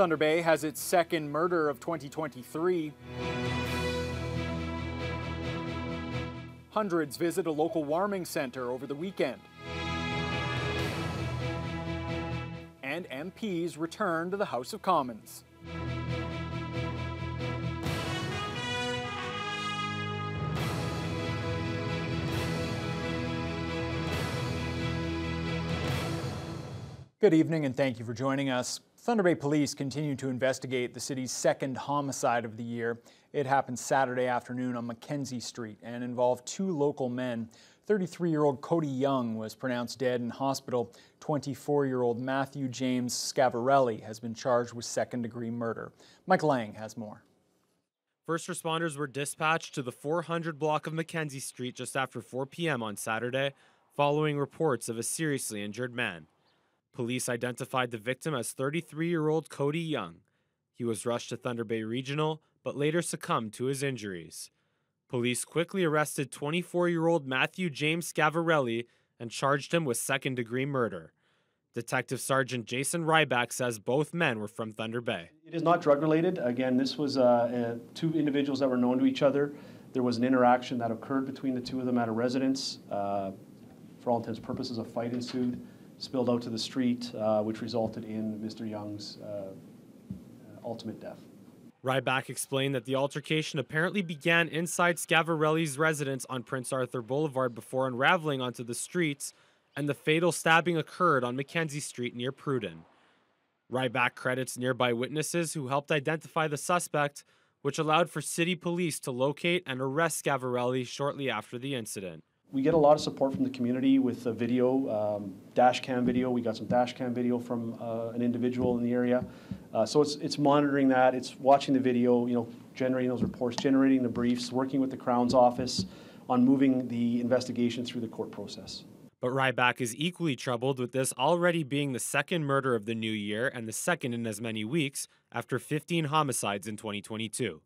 Thunder Bay has its second murder of 2023. Hundreds visit a local warming center over the weekend. And MPs return to the House of Commons. Good evening and thank you for joining us. Thunder Bay Police continue to investigate the city's second homicide of the year. It happened Saturday afternoon on Mackenzie Street and involved two local men. 33-year-old Cody Young was pronounced dead in hospital. 24-year-old Matthew James Scavarelli has been charged with second-degree murder. Mike Lang has more. First responders were dispatched to the 400 block of Mackenzie Street just after 4 p.m. on Saturday, following reports of a seriously injured man. Police identified the victim as 33 year old Cody Young. He was rushed to Thunder Bay Regional, but later succumbed to his injuries. Police quickly arrested 24 year old Matthew James Scavarelli and charged him with second degree murder. Detective Sergeant Jason Rybak says both men were from Thunder Bay. It is not drug related. Again, this was uh, uh, two individuals that were known to each other. There was an interaction that occurred between the two of them at a residence. Uh, for all intents and purposes, a fight ensued spilled out to the street, uh, which resulted in Mr. Young's uh, ultimate death. Rybak explained that the altercation apparently began inside Scavarelli's residence on Prince Arthur Boulevard before unraveling onto the streets, and the fatal stabbing occurred on Mackenzie Street near Pruden. Rybak credits nearby witnesses who helped identify the suspect, which allowed for city police to locate and arrest Scavarelli shortly after the incident we get a lot of support from the community with the video, um, dash cam video. We got some dash cam video from uh, an individual in the area. Uh, so it's, it's monitoring that, it's watching the video, you know, generating those reports, generating the briefs, working with the Crown's office on moving the investigation through the court process. But Rybak is equally troubled with this already being the second murder of the new year and the second in as many weeks after 15 homicides in 2022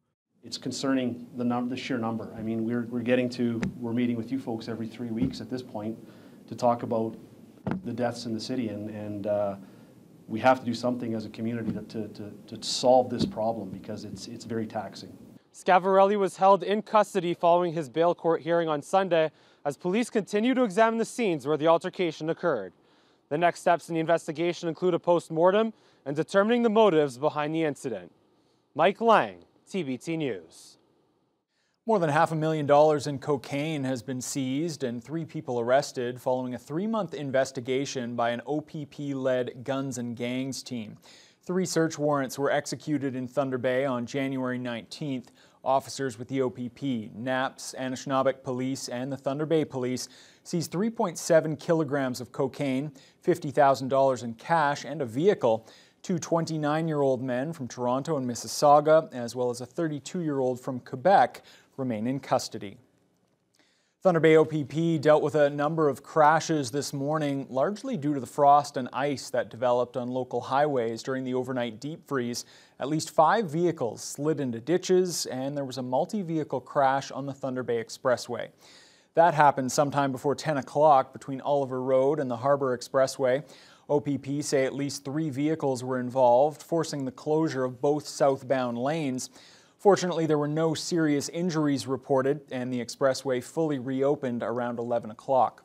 it's concerning the, the sheer number. I mean, we're, we're getting to, we're meeting with you folks every three weeks at this point to talk about the deaths in the city, and, and uh, we have to do something as a community to, to, to, solve this problem because it's, it's very taxing. Scavarelli was held in custody following his bail court hearing on Sunday as police continue to examine the scenes where the altercation occurred. The next steps in the investigation include a post-mortem and determining the motives behind the incident. Mike Lang, TBT News. More than half a million dollars in cocaine has been seized and three people arrested following a three-month investigation by an OPP-led guns and gangs team. Three search warrants were executed in Thunder Bay on January 19th. Officers with the OPP, NAPS, Anishinabek Police, and the Thunder Bay Police seized 3.7 kilograms of cocaine, $50,000 in cash, and a vehicle. Two 29-year-old men from Toronto and Mississauga, as well as a 32-year-old from Quebec, remain in custody. Thunder Bay OPP dealt with a number of crashes this morning, largely due to the frost and ice that developed on local highways during the overnight deep freeze. At least five vehicles slid into ditches, and there was a multi-vehicle crash on the Thunder Bay Expressway. That happened sometime before 10 o'clock between Oliver Road and the Harbor Expressway. OPP say at least three vehicles were involved, forcing the closure of both southbound lanes. Fortunately, there were no serious injuries reported, and the expressway fully reopened around 11 o'clock.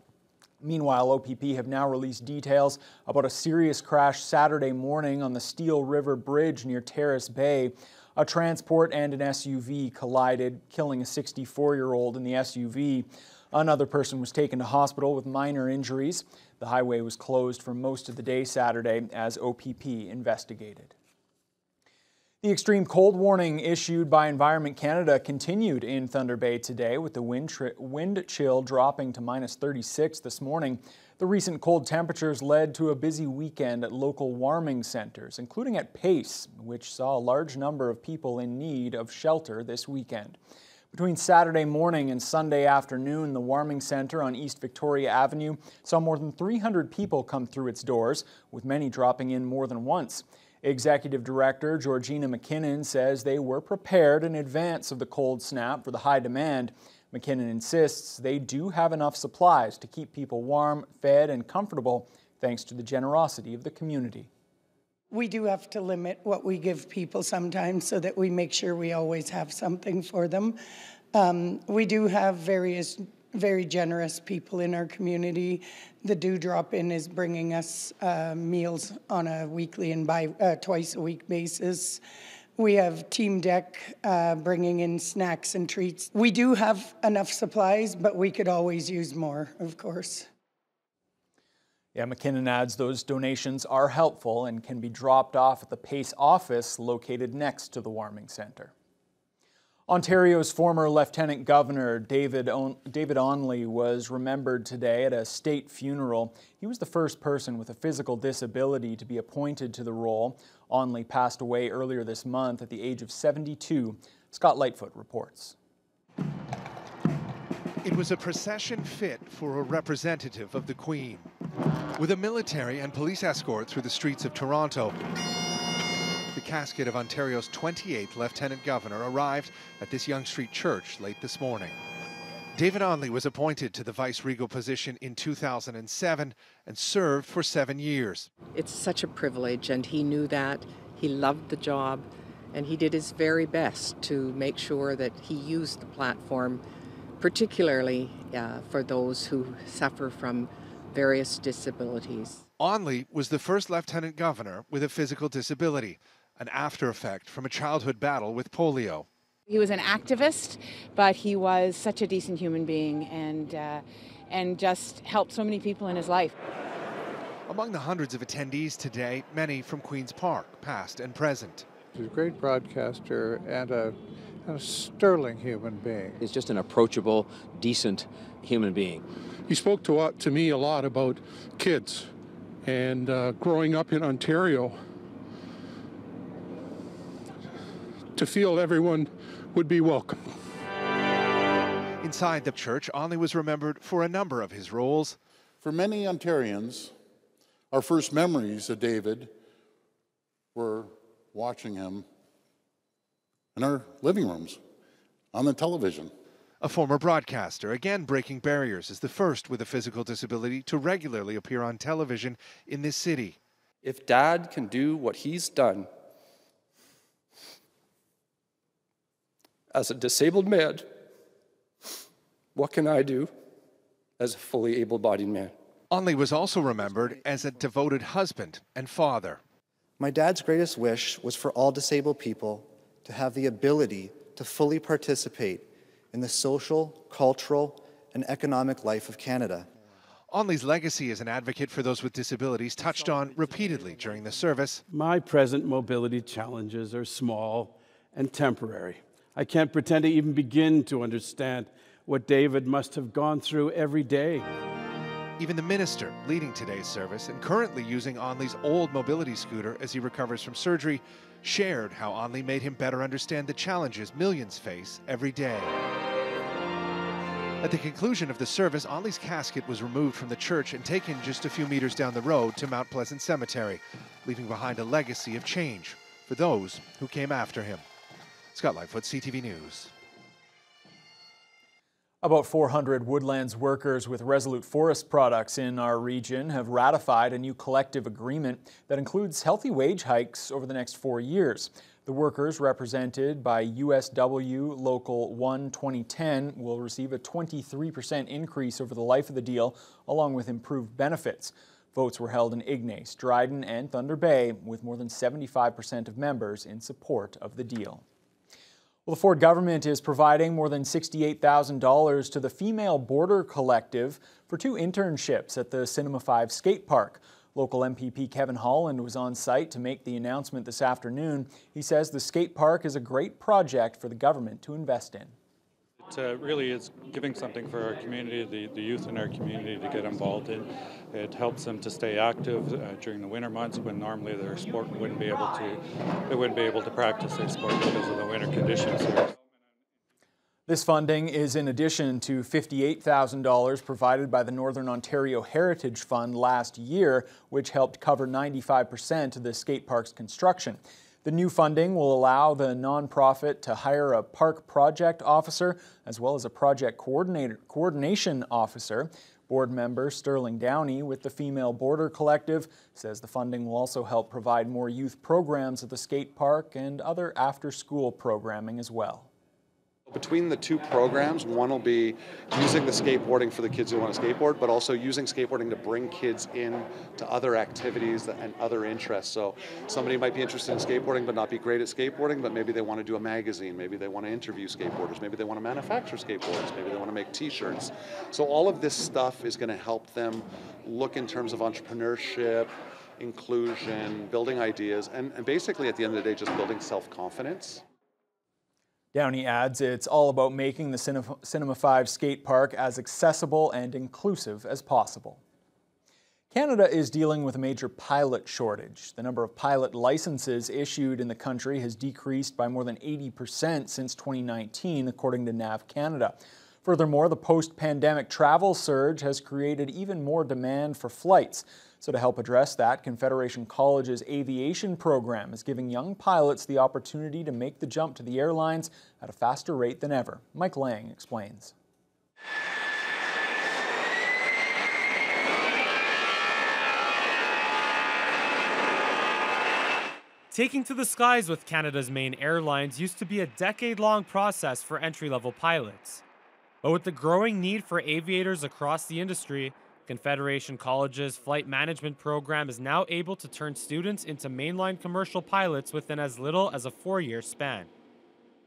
Meanwhile, OPP have now released details about a serious crash Saturday morning on the Steel River Bridge near Terrace Bay. A transport and an SUV collided, killing a 64 year old in the SUV. Another person was taken to hospital with minor injuries. The highway was closed for most of the day Saturday as OPP investigated. The extreme cold warning issued by Environment Canada continued in Thunder Bay today with the wind, wind, chill dropping to minus 36 this morning. The recent cold temperatures led to a busy weekend at local warming centers, including at Pace, which saw a large number of people in need of shelter this weekend. Between Saturday morning and Sunday afternoon, the Warming Center on East Victoria Avenue saw more than 300 people come through its doors, with many dropping in more than once. Executive Director Georgina McKinnon says they were prepared in advance of the cold snap for the high demand. McKinnon insists they do have enough supplies to keep people warm, fed, and comfortable thanks to the generosity of the community. We do have to limit what we give people sometimes so that we make sure we always have something for them. Um, we do have various very generous people in our community. The Dewdrop Inn is bringing us uh, meals on a weekly and by uh, twice a week basis. We have Team Deck uh, bringing in snacks and treats. We do have enough supplies, but we could always use more, of course. Yeah, McKinnon adds those donations are helpful and can be dropped off at the PACE office located next to the warming centre. Ontario's former Lieutenant Governor David, on- David Onley was remembered today at a state funeral. He was the first person with a physical disability to be appointed to the role. Onley passed away earlier this month at the age of 72. Scott Lightfoot reports. It was a procession fit for a representative of the Queen. With a military and police escort through the streets of Toronto, the casket of Ontario's 28th Lieutenant Governor arrived at this Yonge Street church late this morning. David Onley was appointed to the vice regal position in 2007 and served for seven years. It's such a privilege, and he knew that. He loved the job, and he did his very best to make sure that he used the platform, particularly uh, for those who suffer from various disabilities. Onley was the first lieutenant governor with a physical disability an after effect from a childhood battle with polio. He was an activist, but he was such a decent human being and, uh, and just helped so many people in his life. Among the hundreds of attendees today, many from Queen's Park, past and present. He's a great broadcaster and a, and a sterling human being. He's just an approachable, decent human being. He spoke to, to me a lot about kids and uh, growing up in Ontario to feel everyone would be welcome. Inside the church, Onley was remembered for a number of his roles. For many Ontarians, our first memories of David were watching him in our living rooms on the television. A former broadcaster, again breaking barriers, is the first with a physical disability to regularly appear on television in this city. If dad can do what he's done as a disabled man, what can I do as a fully able bodied man? Onley was also remembered as a devoted husband and father. My dad's greatest wish was for all disabled people to have the ability to fully participate in the social, cultural, and economic life of Canada. Onley's legacy as an advocate for those with disabilities touched on repeatedly during the service. My present mobility challenges are small and temporary. I can't pretend to even begin to understand what David must have gone through every day. Even the minister leading today's service and currently using Onley's old mobility scooter as he recovers from surgery shared how Onley made him better understand the challenges millions face every day. At the conclusion of the service, Onley's casket was removed from the church and taken just a few meters down the road to Mount Pleasant Cemetery, leaving behind a legacy of change for those who came after him. Scott Lightfoot, CTV News. About 400 woodlands workers with Resolute Forest products in our region have ratified a new collective agreement that includes healthy wage hikes over the next four years. The workers, represented by USW Local 1 2010, will receive a 23% increase over the life of the deal, along with improved benefits. Votes were held in Ignace, Dryden, and Thunder Bay, with more than 75% of members in support of the deal. Well, the Ford government is providing more than $68,000 to the Female Border Collective for two internships at the Cinema 5 skate park. Local MPP Kevin Holland was on site to make the announcement this afternoon. He says the skate park is a great project for the government to invest in. It uh, really is giving something for our community, the, the youth in our community to get involved in. It helps them to stay active uh, during the winter months when normally their sport wouldn't be able to, they wouldn't be able to practice their sport because of the winter conditions. This funding is in addition to $58,000 provided by the Northern Ontario Heritage Fund last year, which helped cover 95% of the skate park's construction. The new funding will allow the nonprofit to hire a park project officer as well as a project coordinator, coordination officer. Board member Sterling Downey with the Female Border Collective says the funding will also help provide more youth programs at the skate park and other after school programming as well. Between the two programs, one will be using the skateboarding for the kids who want to skateboard, but also using skateboarding to bring kids in to other activities and other interests. So somebody might be interested in skateboarding but not be great at skateboarding, but maybe they want to do a magazine, maybe they want to interview skateboarders, maybe they want to manufacture skateboards, maybe they want to make t-shirts. So all of this stuff is going to help them look in terms of entrepreneurship, inclusion, building ideas, and, and basically at the end of the day, just building self-confidence. Downey adds it's all about making the Cinema 5 skate park as accessible and inclusive as possible. Canada is dealing with a major pilot shortage. The number of pilot licenses issued in the country has decreased by more than 80% since 2019, according to NAV Canada. Furthermore, the post-pandemic travel surge has created even more demand for flights. So to help address that, Confederation College's aviation program is giving young pilots the opportunity to make the jump to the airlines at a faster rate than ever. Mike Lang explains. Taking to the skies with Canada's main airlines used to be a decade long process for entry level pilots. But with the growing need for aviators across the industry, Confederation College's flight management program is now able to turn students into mainline commercial pilots within as little as a four year span.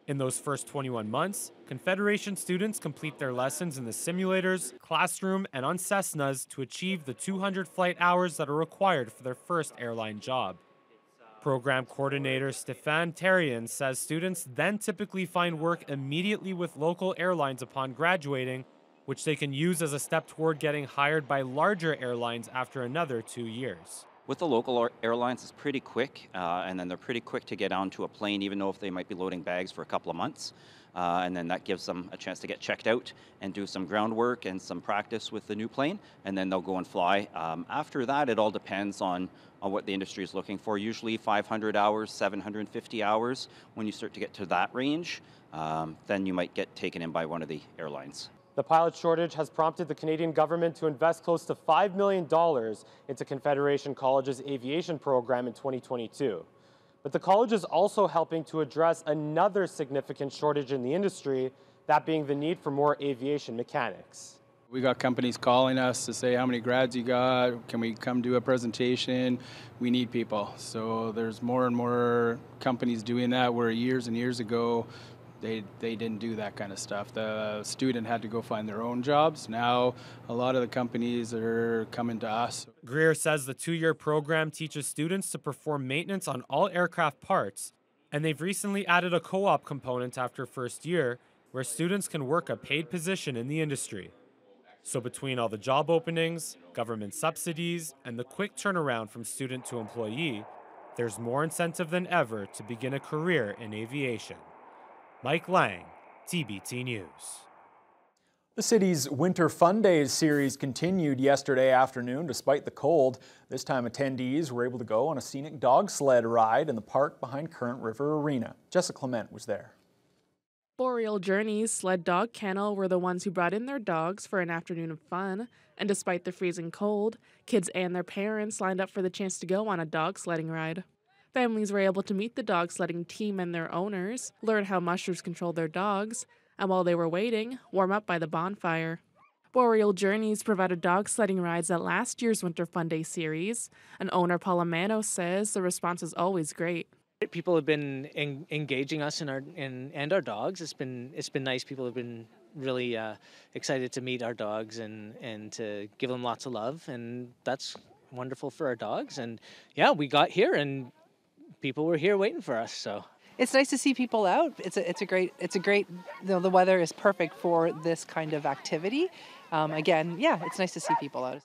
In those first 21 months, Confederation students complete their lessons in the simulators, classroom, and on Cessnas to achieve the 200 flight hours that are required for their first airline job. Program coordinator Stefan Terrian says students then typically find work immediately with local airlines upon graduating which they can use as a step toward getting hired by larger airlines after another two years. With the local airlines, it's pretty quick, uh, and then they're pretty quick to get onto a plane, even though if they might be loading bags for a couple of months. Uh, and then that gives them a chance to get checked out and do some groundwork and some practice with the new plane, and then they'll go and fly. Um, after that, it all depends on, on what the industry is looking for. Usually 500 hours, 750 hours. When you start to get to that range, um, then you might get taken in by one of the airlines. The pilot shortage has prompted the Canadian government to invest close to $5 million into Confederation College's aviation program in 2022. But the college is also helping to address another significant shortage in the industry, that being the need for more aviation mechanics. We got companies calling us to say how many grads you got, can we come do a presentation? We need people. So there's more and more companies doing that where years and years ago they they didn't do that kind of stuff. The student had to go find their own jobs. Now a lot of the companies are coming to us. Greer says the two-year program teaches students to perform maintenance on all aircraft parts, and they've recently added a co-op component after first year where students can work a paid position in the industry. So between all the job openings, government subsidies, and the quick turnaround from student to employee, there's more incentive than ever to begin a career in aviation. Mike Lang, TBT News. The city's Winter Fun Days series continued yesterday afternoon despite the cold. This time attendees were able to go on a scenic dog sled ride in the park behind Current River Arena. Jessica Clement was there. Boreal Journeys Sled Dog Kennel were the ones who brought in their dogs for an afternoon of fun. And despite the freezing cold, kids and their parents lined up for the chance to go on a dog sledding ride. Families were able to meet the dog sledding team and their owners, learn how mushers control their dogs, and while they were waiting, warm up by the bonfire. Boreal Journeys provided dog sledding rides at last year's Winter Fun Day series, and owner Paula Manos says the response is always great. People have been en- engaging us in our in, and our dogs. It's been it's been nice. People have been really uh, excited to meet our dogs and and to give them lots of love, and that's wonderful for our dogs. And yeah, we got here and people were here waiting for us. So it's nice to see people out. It's a it's a great it's a great you know, the weather is perfect for this kind of activity. Um, again, yeah, it's nice to see people out.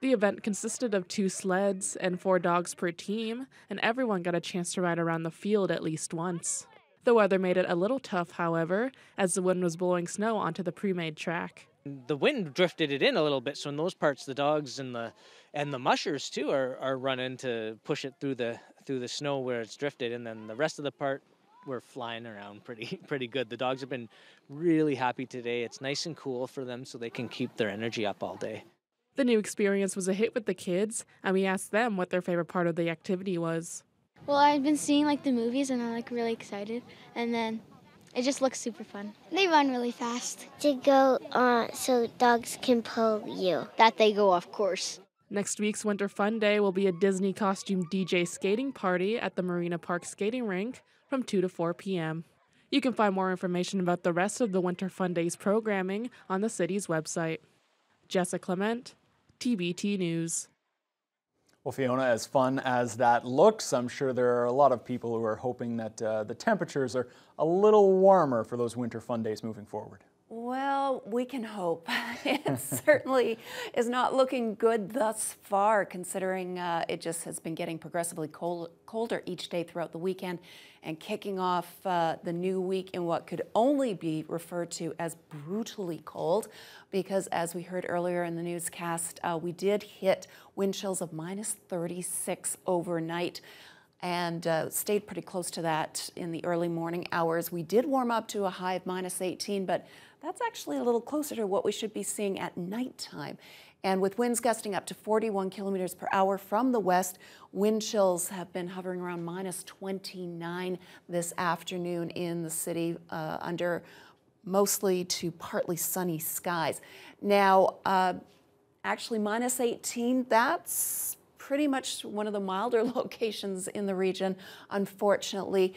The event consisted of two sleds and four dogs per team, and everyone got a chance to ride around the field at least once. The weather made it a little tough, however, as the wind was blowing snow onto the pre made track. The wind drifted it in a little bit, so in those parts, the dogs and the and the mushers too are, are running to push it through the through the snow where it's drifted, and then the rest of the part we're flying around pretty pretty good. The dogs have been really happy today. It's nice and cool for them, so they can keep their energy up all day. The new experience was a hit with the kids, and we asked them what their favorite part of the activity was. Well, I've been seeing like the movies, and I'm like really excited, and then it just looks super fun. They run really fast. To go uh, so dogs can pull you. That they go off course. Next week's Winter Fun Day will be a Disney costume DJ skating party at the Marina Park skating rink from 2 to 4 p.m. You can find more information about the rest of the Winter Fun Days programming on the city's website. Jessica Clement, TBT News. Well, Fiona, as fun as that looks, I'm sure there are a lot of people who are hoping that uh, the temperatures are a little warmer for those winter fun days moving forward. Well, we can hope. it certainly is not looking good thus far, considering uh, it just has been getting progressively cold, colder each day throughout the weekend and kicking off uh, the new week in what could only be referred to as brutally cold. Because as we heard earlier in the newscast, uh, we did hit wind chills of minus 36 overnight and uh, stayed pretty close to that in the early morning hours. We did warm up to a high of minus 18, but that's actually a little closer to what we should be seeing at nighttime. And with winds gusting up to 41 kilometers per hour from the west, wind chills have been hovering around minus 29 this afternoon in the city uh, under mostly to partly sunny skies. Now, uh, actually minus 18, that's pretty much one of the milder locations in the region, unfortunately.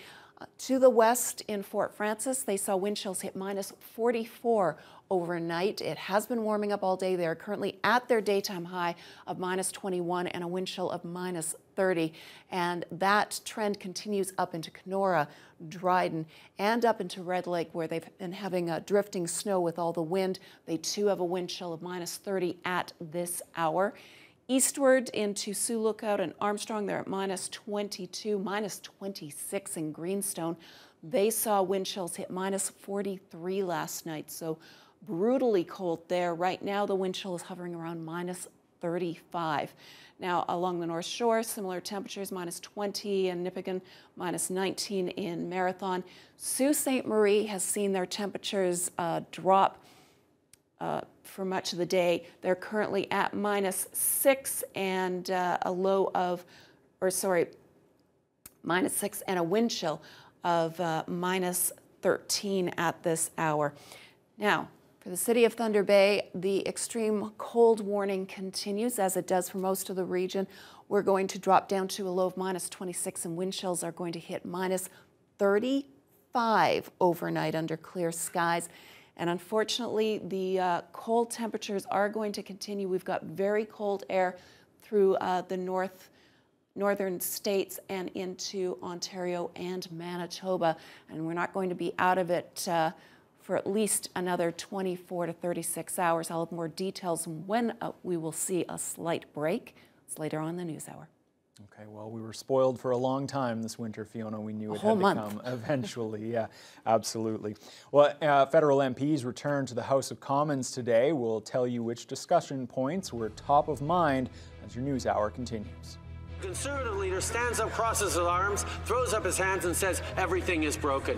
To the west in Fort Frances, they saw wind chills hit minus 44 overnight. It has been warming up all day. They are currently at their daytime high of minus 21 and a wind chill of minus 30. And that trend continues up into Kenora, Dryden, and up into Red Lake, where they've been having a drifting snow with all the wind. They too have a wind chill of minus 30 at this hour. Eastward into Sioux Lookout and Armstrong, they're at minus 22, minus 26 in Greenstone. They saw wind chills hit minus 43 last night, so brutally cold there. Right now, the wind chill is hovering around minus 35. Now, along the North Shore, similar temperatures, minus 20 in Nipigon, minus 19 in Marathon. Sault Ste. Marie has seen their temperatures uh, drop uh, for much of the day. They're currently at minus six and uh, a low of, or sorry, minus six and a wind chill of uh, minus 13 at this hour. Now, for the city of Thunder Bay, the extreme cold warning continues as it does for most of the region. We're going to drop down to a low of minus 26 and wind chills are going to hit minus 35 overnight under clear skies. And unfortunately, the uh, cold temperatures are going to continue. We've got very cold air through uh, the north, northern states and into Ontario and Manitoba. And we're not going to be out of it uh, for at least another 24 to 36 hours. I'll have more details when uh, we will see a slight break. It's later on the news hour. Okay, well, we were spoiled for a long time this winter, Fiona. We knew it had to month. come eventually. yeah, absolutely. Well, uh, federal MPs returned to the House of Commons today. We'll tell you which discussion points were top of mind as your news hour continues. Conservative leader stands up, crosses his arms, throws up his hands, and says everything is broken.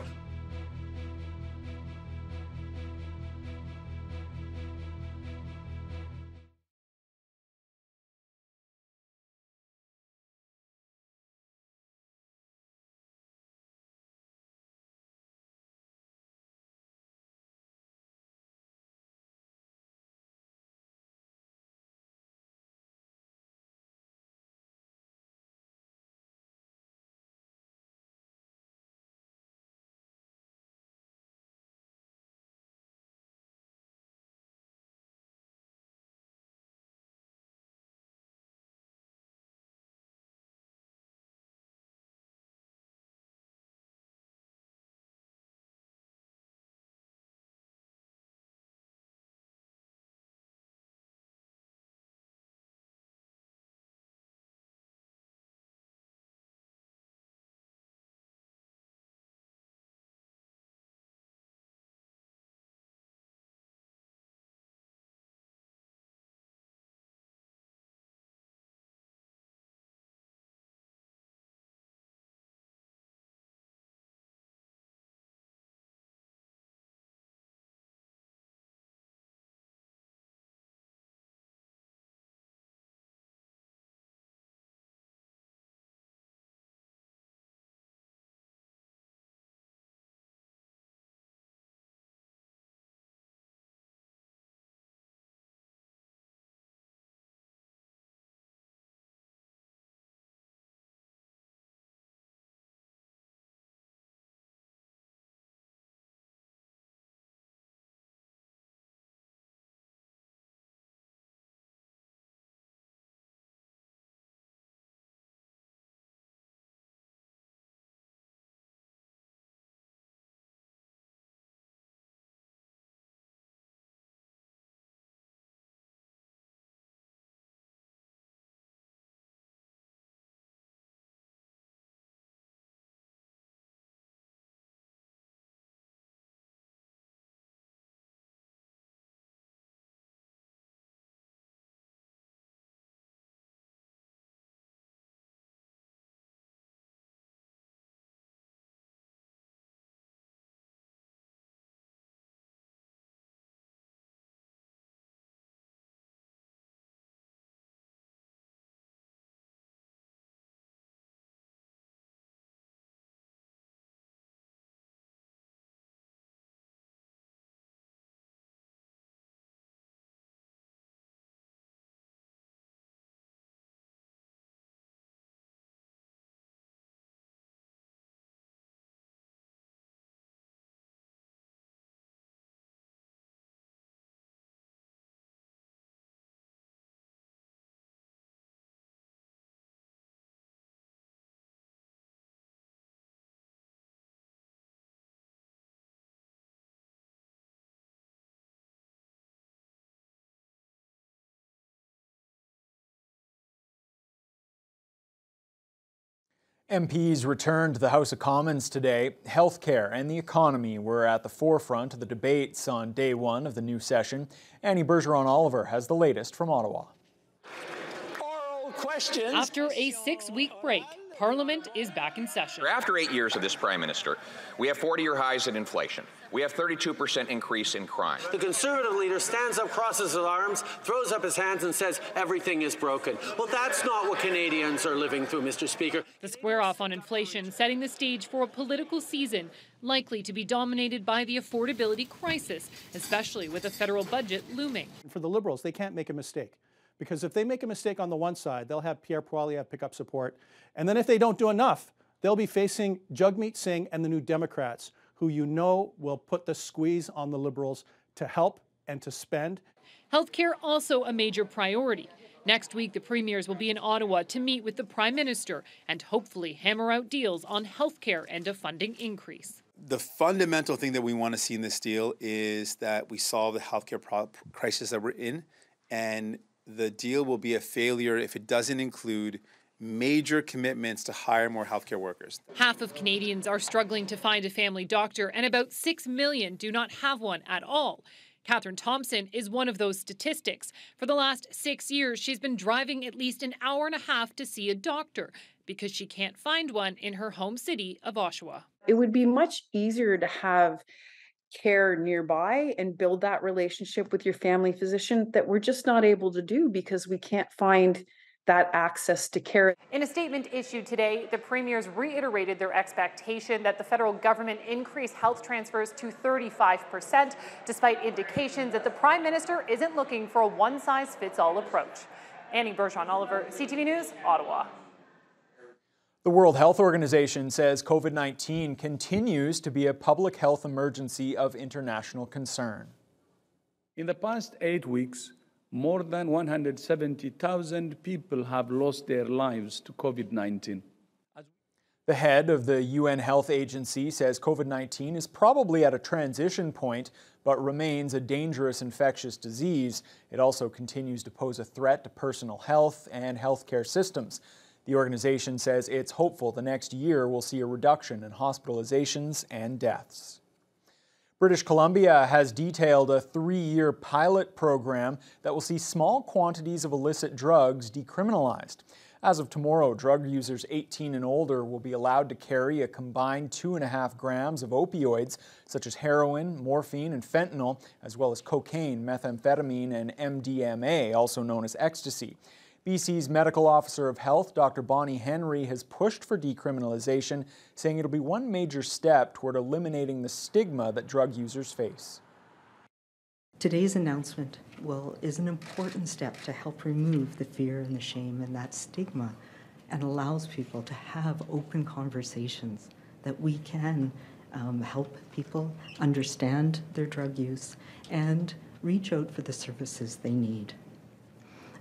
MPs returned to the House of Commons today. Healthcare and the economy were at the forefront of the debates on day one of the new session. Annie Bergeron Oliver has the latest from Ottawa. Oral questions. After a six week break, Parliament is back in session. After eight years of this Prime Minister, we have 40 year highs in inflation. We have 32% increase in crime. The Conservative leader stands up, crosses his arms, throws up his hands, and says everything is broken. Well, that's not what Canadians are living through, Mr. Speaker. The square off on inflation, setting the stage for a political season likely to be dominated by the affordability crisis, especially with a federal budget looming. For the Liberals, they can't make a mistake. Because if they make a mistake on the one side, they'll have Pierre Poilievre pick up support. And then if they don't do enough, they'll be facing Jagmeet Singh and the New Democrats, who you know will put the squeeze on the Liberals to help and to spend. Healthcare also a major priority. Next week, the premiers will be in Ottawa to meet with the Prime Minister and hopefully hammer out deals on healthcare and a funding increase. The fundamental thing that we want to see in this deal is that we solve the healthcare pro- crisis that we're in, and the deal will be a failure if it doesn't include major commitments to hire more healthcare workers. Half of Canadians are struggling to find a family doctor, and about 6 million do not have one at all. Catherine Thompson is one of those statistics. For the last six years, she's been driving at least an hour and a half to see a doctor because she can't find one in her home city of Oshawa. It would be much easier to have care nearby and build that relationship with your family physician that we're just not able to do because we can't find that access to care. In a statement issued today, the premiers reiterated their expectation that the federal government increase health transfers to 35%, despite indications that the prime minister isn't looking for a one size fits all approach. Annie Bergeron Oliver, CTV News, Ottawa. The World Health Organization says COVID 19 continues to be a public health emergency of international concern. In the past eight weeks, more than 170,000 people have lost their lives to COVID 19. The head of the UN Health Agency says COVID 19 is probably at a transition point, but remains a dangerous infectious disease. It also continues to pose a threat to personal health and healthcare systems. The organization says it's hopeful the next year will see a reduction in hospitalizations and deaths. British Columbia has detailed a three year pilot program that will see small quantities of illicit drugs decriminalized. As of tomorrow, drug users 18 and older will be allowed to carry a combined two and a half grams of opioids, such as heroin, morphine, and fentanyl, as well as cocaine, methamphetamine, and MDMA, also known as ecstasy. BC's Medical Officer of Health, Dr. Bonnie Henry, has pushed for decriminalization, saying it'll be one major step toward eliminating the stigma that drug users face. Today's announcement will, is an important step to help remove the fear and the shame and that stigma and allows people to have open conversations that we can um, help people understand their drug use and reach out for the services they need.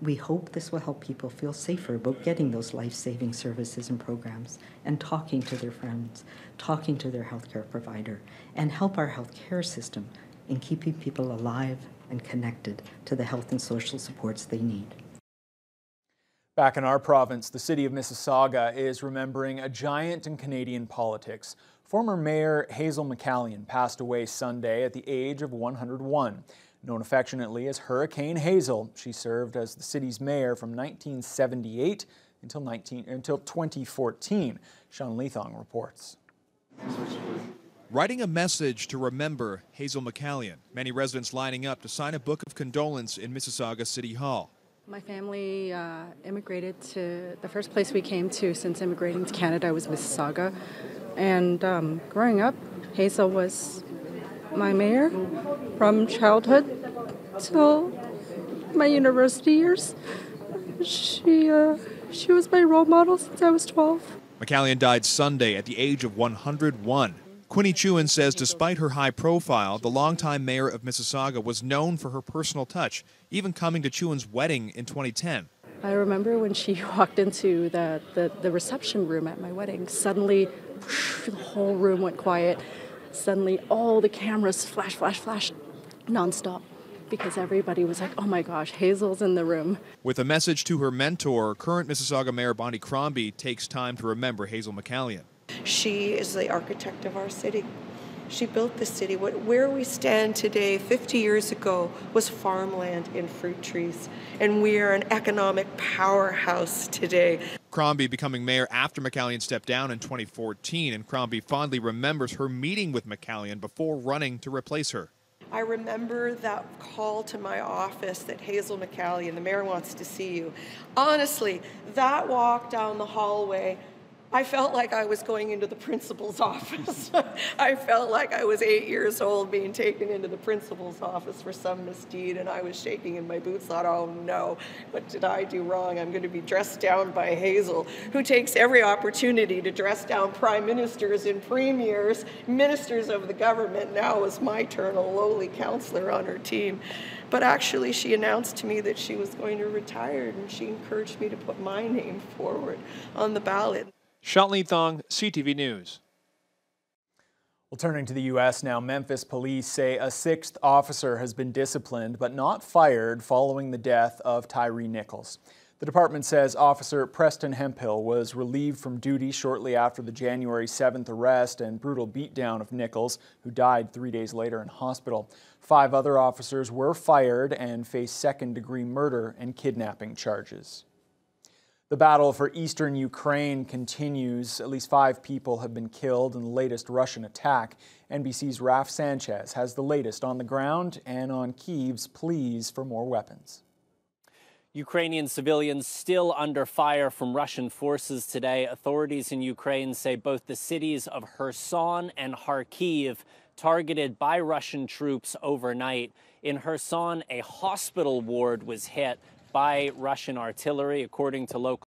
We hope this will help people feel safer about getting those life saving services and programs and talking to their friends, talking to their healthcare provider, and help our healthcare system in keeping people alive and connected to the health and social supports they need. Back in our province, the city of Mississauga is remembering a giant in Canadian politics. Former Mayor Hazel McCallion passed away Sunday at the age of 101. Known affectionately as Hurricane Hazel, she served as the city's mayor from 1978 until, 19, until 2014. Sean Leathong reports. Writing a message to remember Hazel McCallion, many residents lining up to sign a book of condolence in Mississauga City Hall. My family uh, immigrated to the first place we came to since immigrating to Canada was Mississauga. And um, growing up, Hazel was my mayor from childhood till my university years. She uh, she was my role model since I was 12. McCallion died Sunday at the age of 101. Quinny Chewin says despite her high profile, the longtime mayor of Mississauga was known for her personal touch, even coming to Chewin's wedding in 2010. I remember when she walked into the, the, the reception room at my wedding, suddenly the whole room went quiet. Suddenly all the cameras flash, flash, flash nonstop. Because everybody was like, oh my gosh, Hazel's in the room. With a message to her mentor, current Mississauga Mayor Bonnie Crombie takes time to remember Hazel McCallion. She is the architect of our city. She built the city. Where we stand today, 50 years ago, was farmland and fruit trees. And we are an economic powerhouse today. Crombie becoming mayor after McCallion stepped down in 2014, and Crombie fondly remembers her meeting with McCallion before running to replace her. I remember that call to my office that Hazel McCallion, the mayor wants to see you. Honestly, that walk down the hallway I felt like I was going into the principal's office. I felt like I was eight years old being taken into the principal's office for some misdeed, and I was shaking in my boots, thought, oh no, what did I do wrong? I'm going to be dressed down by Hazel, who takes every opportunity to dress down prime ministers and premiers, ministers of the government. Now was my turn, a lowly counselor on her team. But actually, she announced to me that she was going to retire, and she encouraged me to put my name forward on the ballot. Sean Leathong, CTV News. Well, turning to the U.S. now, Memphis police say a sixth officer has been disciplined but not fired following the death of Tyre Nichols. The department says Officer Preston Hemphill was relieved from duty shortly after the January 7th arrest and brutal beatdown of Nichols, who died three days later in hospital. Five other officers were fired and face second degree murder and kidnapping charges. The battle for eastern Ukraine continues. At least five people have been killed in the latest Russian attack. NBC's Raf Sanchez has the latest on the ground and on Kyiv's pleas for more weapons. Ukrainian civilians still under fire from Russian forces today. Authorities in Ukraine say both the cities of Kherson and Kharkiv targeted by Russian troops overnight. In Kherson, a hospital ward was hit by Russian artillery, according to local